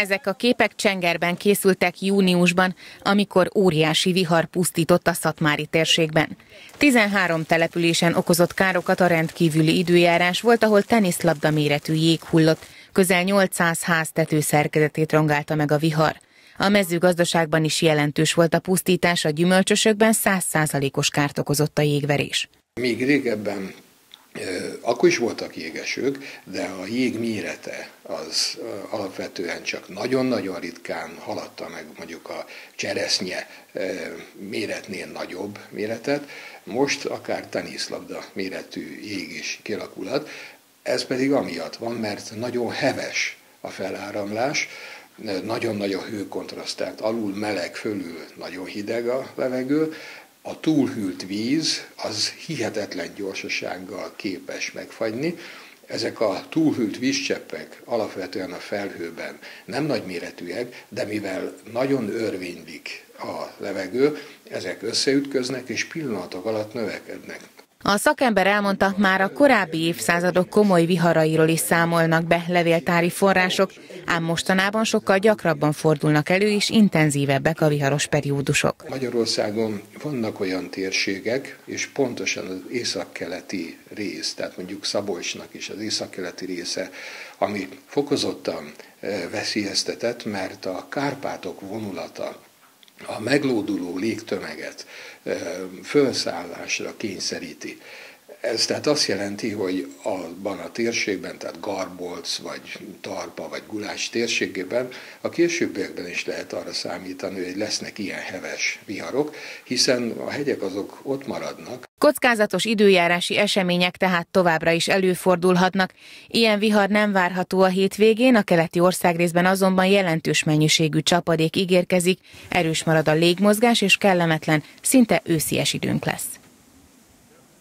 Ezek a képek Csengerben készültek júniusban, amikor óriási vihar pusztított a Szatmári térségben. 13 településen okozott károkat a rendkívüli időjárás volt, ahol teniszlabda méretű jég hullott, közel 800 ház tetőszerkezetét rongálta meg a vihar. A mezőgazdaságban is jelentős volt a pusztítás, a gyümölcsösökben 100%-os kárt okozott a jégverés. Még régebben akkor is voltak jégesők, de a jég mérete az alapvetően csak nagyon-nagyon ritkán haladta meg mondjuk a cseresznye méretnél nagyobb méretet. Most akár teniszlabda méretű jég is kialakulhat. Ez pedig amiatt van, mert nagyon heves a feláramlás, nagyon nagy a hőkontraszt, tehát alul meleg, fölül nagyon hideg a levegő, a túlhűlt víz az hihetetlen gyorsasággal képes megfagyni, ezek a túlhűlt vízcseppek alapvetően a felhőben nem nagy méretűek, de mivel nagyon örvénylik a levegő, ezek összeütköznek és pillanatok alatt növekednek. A szakember elmondta, már a korábbi évszázadok komoly viharairól is számolnak be levéltári források, ám mostanában sokkal gyakrabban fordulnak elő, és intenzívebbek a viharos periódusok. Magyarországon vannak olyan térségek, és pontosan az északkeleti rész, tehát mondjuk Szabolcsnak is az északkeleti része, ami fokozottan eh, veszélyeztetett, mert a Kárpátok vonulata a meglóduló légtömeget fölszállásra kényszeríti. Ez tehát azt jelenti, hogy abban a térségben, tehát Garbolc, vagy Tarpa, vagy Gulás térségében a későbbiekben is lehet arra számítani, hogy lesznek ilyen heves viharok, hiszen a hegyek azok ott maradnak. Kockázatos időjárási események tehát továbbra is előfordulhatnak. Ilyen vihar nem várható a hétvégén, a keleti országrészben azonban jelentős mennyiségű csapadék ígérkezik, erős marad a légmozgás és kellemetlen, szinte őszies időnk lesz.